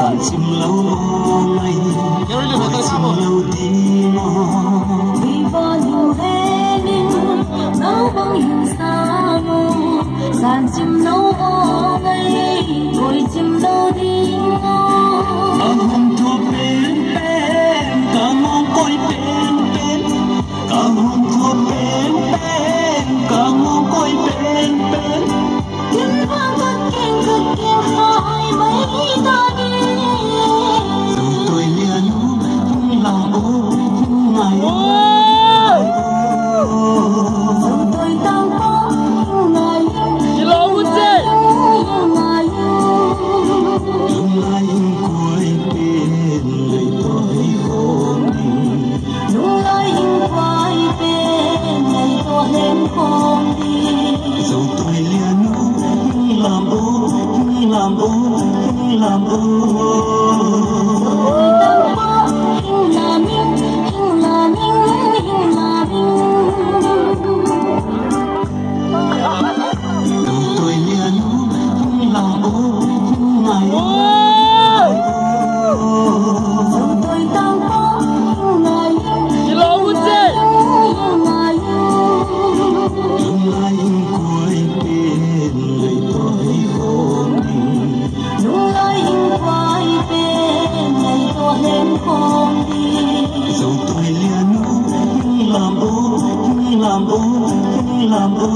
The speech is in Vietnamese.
dàn chim lâu nay chim lâu đi nó vì vô dù thế nên nấu bông hình xa mù dàn chim nấu vô ngay lâu đi nó càng hôn thu bên bên càng mong coi bên bên. Càng hôn thu bên bên càng mong coi bên bên. Tiếng vang cực kiên cực kiên hai mấy tôi đi dù tôi liền làm ô làm ô làm ô dù tôi liền làm ô làm ô làm ô